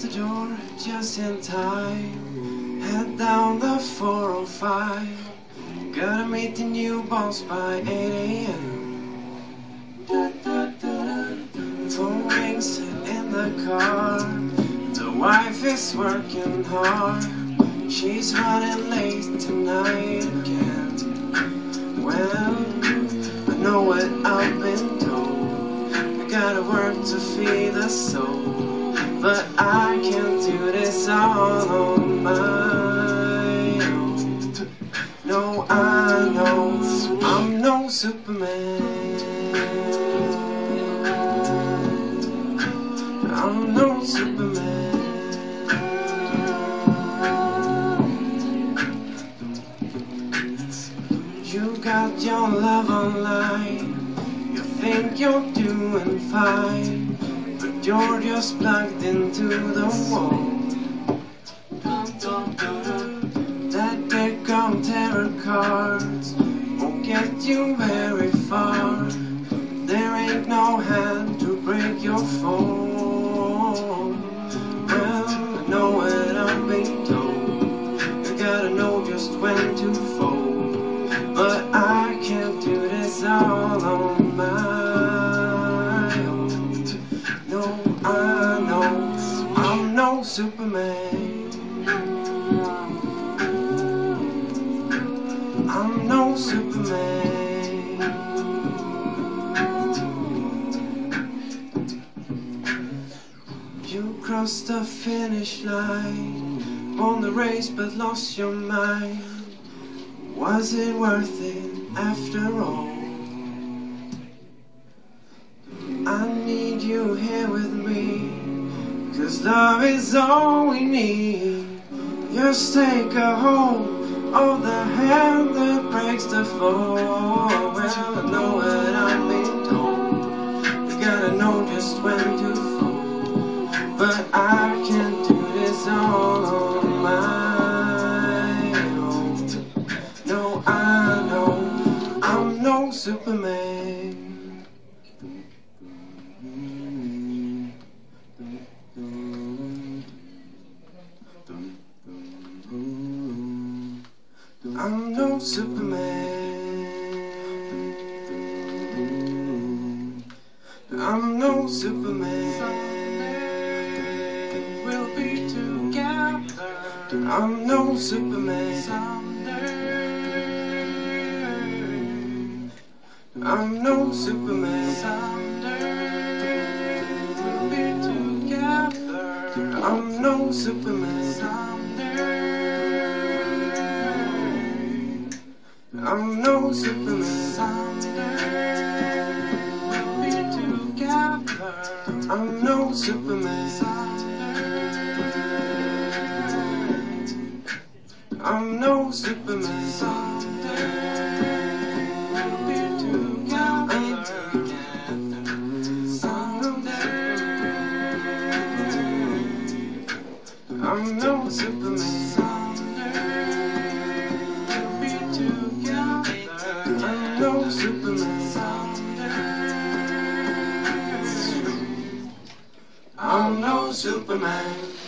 the door just in time. Head down the 405. Gotta meet the new boss by 8 a.m. Phone rings in the car. The wife is working hard. She's running late tonight again. Well, I know what I've been told. I gotta work to feed the soul. But I can't do this all on my own. No, I know I'm no Superman. I'm no Superman. You got your love online. You think you're doing fine, you're just plugged into the wall. That deck of tarot cards won't get you very far. There ain't no hand to break your fall. Well, I know what I've been told. You gotta know just when to fold. No, I know I'm no Superman. I'm no Superman. You crossed the finish line, won the race but lost your mind. Was it worth it after all? You here with me, cause love is all we need. Just take a hold of the hand that breaks the fall. Well, I know what I've been told. You gotta know just when to fold. But I can't do this all on my own. No, I know I'm no Superman. I'm no Superman. I'm no Superman. We'll be together. I'm no Superman. I'm no Superman. We'll be together. I'm no Superman. I'm no Superman. We'll be together. I'm no Superman. I'm no Superman. I'm no Superman.